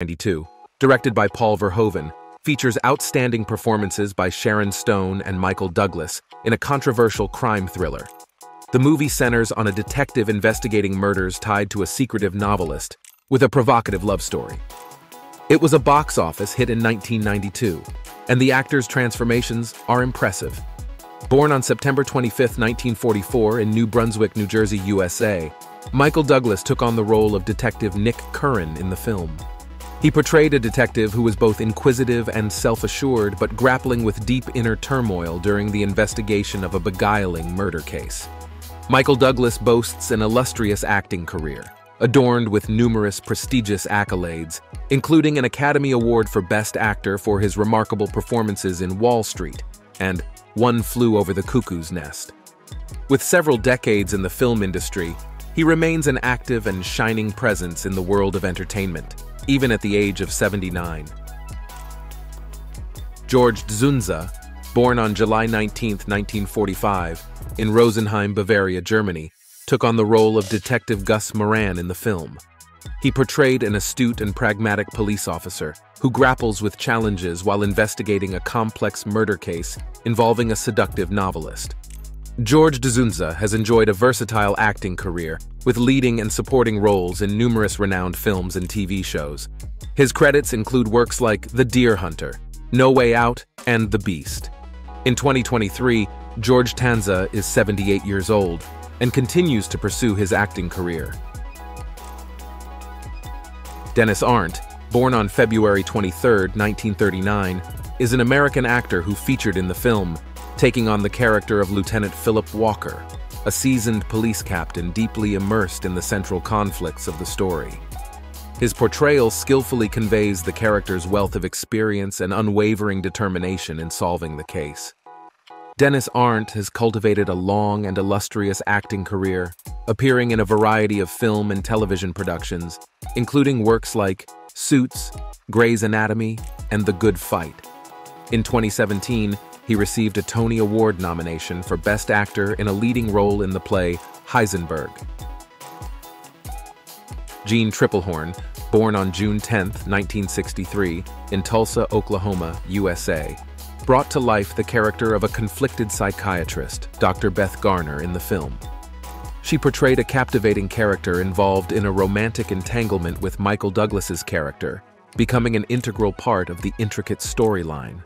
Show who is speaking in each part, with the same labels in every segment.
Speaker 1: 1992, directed by Paul Verhoeven, features outstanding performances by Sharon Stone and Michael Douglas in a controversial crime thriller. The movie centers on a detective investigating murders tied to a secretive novelist with a provocative love story. It was a box office hit in 1992, and the actor's transformations are impressive. Born on September 25, 1944 in New Brunswick, New Jersey, USA, Michael Douglas took on the role of Detective Nick Curran in the film. He portrayed a detective who was both inquisitive and self-assured but grappling with deep inner turmoil during the investigation of a beguiling murder case. Michael Douglas boasts an illustrious acting career, adorned with numerous prestigious accolades, including an Academy Award for Best Actor for his remarkable performances in Wall Street and One Flew Over the Cuckoo's Nest. With several decades in the film industry, he remains an active and shining presence in the world of entertainment even at the age of 79. George Dzundza, born on July 19, 1945, in Rosenheim, Bavaria, Germany, took on the role of Detective Gus Moran in the film. He portrayed an astute and pragmatic police officer who grapples with challenges while investigating a complex murder case involving a seductive novelist. George Dzundza has enjoyed a versatile acting career, with leading and supporting roles in numerous renowned films and TV shows. His credits include works like The Deer Hunter, No Way Out, and The Beast. In 2023, George Dzundza is 78 years old and continues to pursue his acting career. Dennis Arndt, born on February 23, 1939, is an American actor who featured in the film taking on the character of Lieutenant Philip Walker, a seasoned police captain deeply immersed in the central conflicts of the story. His portrayal skillfully conveys the character's wealth of experience and unwavering determination in solving the case. Dennis Arndt has cultivated a long and illustrious acting career, appearing in a variety of film and television productions, including works like Suits, Grey's Anatomy, and The Good Fight. In 2017, he received a Tony Award nomination for Best Actor in a leading role in the play Heisenberg. Jeanne Tripplehorn, born on June 10, 1963, in Tulsa, Oklahoma, USA, brought to life the character of a conflicted psychiatrist, Dr. Beth Garner, in the film. She portrayed a captivating character involved in a romantic entanglement with Michael Douglas's character, becoming an integral part of the intricate storyline.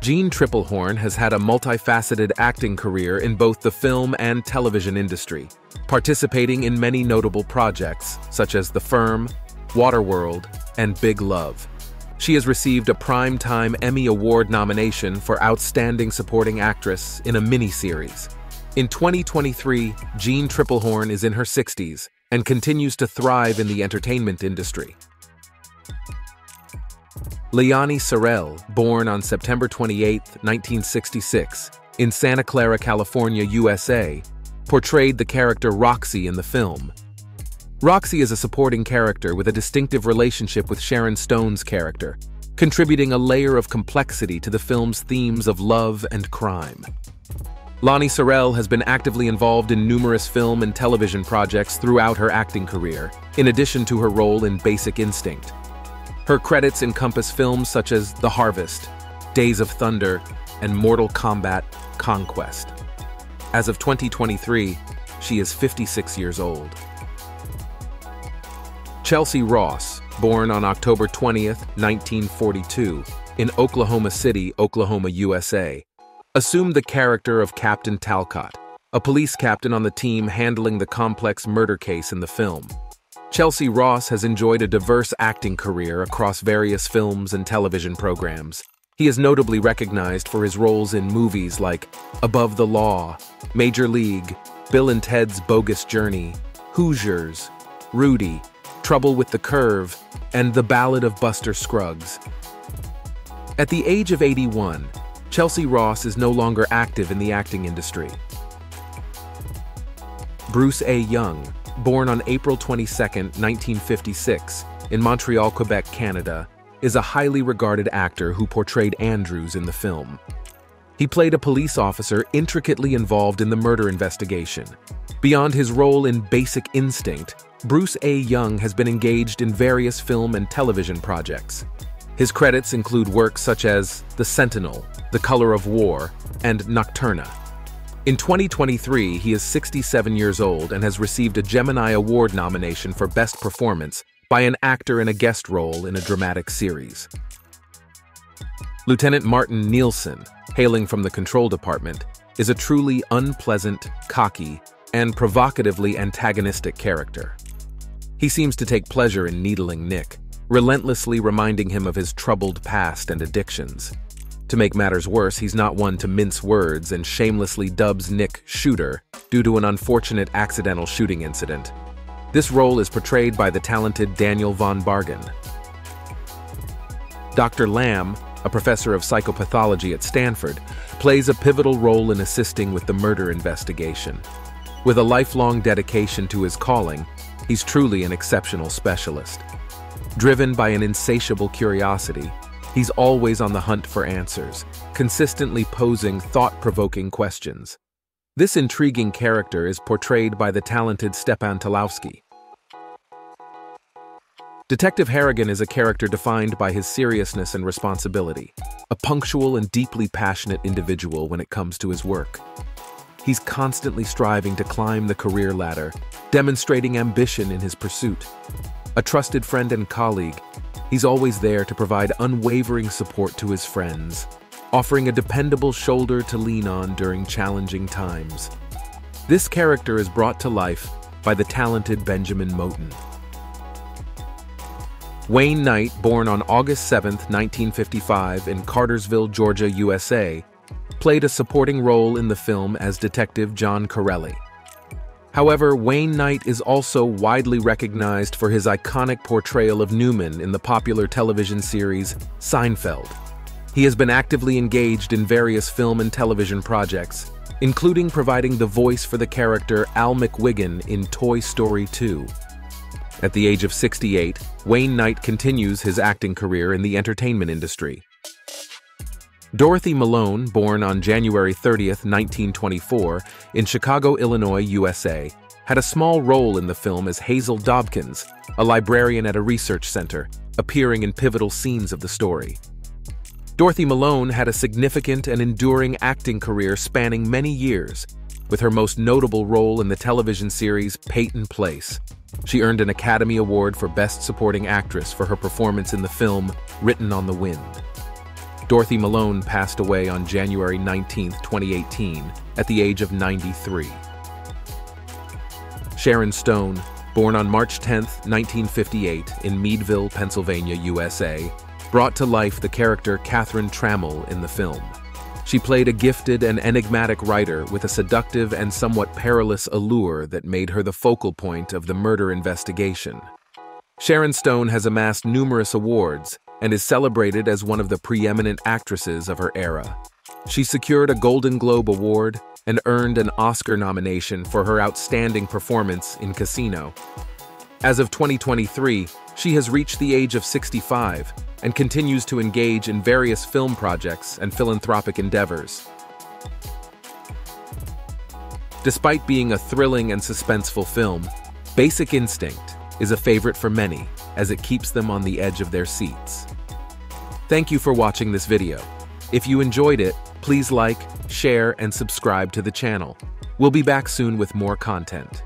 Speaker 1: Jeanne Tripplehorn has had a multifaceted acting career in both the film and television industry, participating in many notable projects such as The Firm, Waterworld, and Big Love. She has received a Primetime Emmy Award nomination for Outstanding Supporting Actress in a miniseries. In 2023, Jeanne Tripplehorn is in her 60s and continues to thrive in the entertainment industry. Leilani Sarelle, born on September 28, 1966, in Santa Clara, California, USA, portrayed the character Roxy in the film. Roxy is a supporting character with a distinctive relationship with Sharon Stone's character, contributing a layer of complexity to the film's themes of love and crime. Leilani Sarelle has been actively involved in numerous film and television projects throughout her acting career, in addition to her role in Basic Instinct. Her credits encompass films such as The Harvest, Days of Thunder, and Mortal Kombat Conquest. As of 2023, she is 56 years old. Chelcie Ross, born on October 20th, 1942, in Oklahoma City, Oklahoma, USA, assumed the character of Captain Talcott, a police captain on the team handling the complex murder case in the film. Chelcie Ross has enjoyed a diverse acting career across various films and television programs. He is notably recognized for his roles in movies like Above the Law, Major League, Bill and Ted's Bogus Journey, Hoosiers, Rudy, Trouble with the Curve, and The Ballad of Buster Scruggs. At the age of 81, Chelcie Ross is no longer active in the acting industry. Bruce A. Young, born on April 22, 1956, in Montreal, Quebec, Canada, is a highly regarded actor who portrayed Andrews in the film. He played a police officer intricately involved in the murder investigation. Beyond his role in Basic Instinct, Bruce A. Young has been engaged in various film and television projects. His credits include works such as The Sentinel, The Color of War, and Nocturna. In 2023, he is 67 years old and has received a Gemini Award nomination for Best Performance by an actor in a guest role in a dramatic series. Lieutenant Martin Nielsen, hailing from the Control Department, is a truly unpleasant, cocky, and provocatively antagonistic character. He seems to take pleasure in needling Nick, relentlessly reminding him of his troubled past and addictions. To make matters worse, he's not one to mince words and shamelessly dubs Nick Shooter due to an unfortunate accidental shooting incident. This role is portrayed by the talented Daniel von Bargen. Dr. Lamb, a professor of psychopathology at Stanford, plays a pivotal role in assisting with the murder investigation. With a lifelong dedication to his calling, he's truly an exceptional specialist. Driven by an insatiable curiosity, he's always on the hunt for answers, consistently posing thought-provoking questions. This intriguing character is portrayed by the talented Stephen Tobolowsky. Detective Harrigan is a character defined by his seriousness and responsibility, a punctual and deeply passionate individual when it comes to his work. He's constantly striving to climb the career ladder, demonstrating ambition in his pursuit. A trusted friend and colleague, he's always there to provide unwavering support to his friends, offering a dependable shoulder to lean on during challenging times. This character is brought to life by the talented Benjamin Mouton. Wayne Knight, born on August 7, 1955 in Cartersville, Georgia, USA, played a supporting role in the film as Detective John Corelli. However, Wayne Knight is also widely recognized for his iconic portrayal of Newman in the popular television series Seinfeld. He has been actively engaged in various film and television projects, including providing the voice for the character Al McWhiggin in Toy Story 2. At the age of 68, Wayne Knight continues his acting career in the entertainment industry. Dorothy Malone, born on January 30, 1924, in Chicago, Illinois, USA, had a small role in the film as Hazel Dobkins, a librarian at a research center, appearing in pivotal scenes of the story. Dorothy Malone had a significant and enduring acting career spanning many years, with her most notable role in the television series Peyton Place. She earned an Academy Award for Best Supporting Actress for her performance in the film Written on the Wind. Dorothy Malone passed away on January 19, 2018, at the age of 93. Sharon Stone, born on March 10, 1958, in Meadville, Pennsylvania, USA, brought to life the character Catherine Trammell in the film. She played a gifted and enigmatic writer with a seductive and somewhat perilous allure that made her the focal point of the murder investigation. Sharon Stone has amassed numerous awards and is celebrated as one of the preeminent actresses of her era. She secured a Golden Globe Award and earned an Oscar nomination for her outstanding performance in Casino. As of 2023, she has reached the age of 65 and continues to engage in various film projects and philanthropic endeavors. Despite being a thrilling and suspenseful film, Basic Instinct is a favorite for many as it keeps them on the edge of their seats. Thank you for watching this video. If you enjoyed it, please like, share, and subscribe to the channel. We'll be back soon with more content.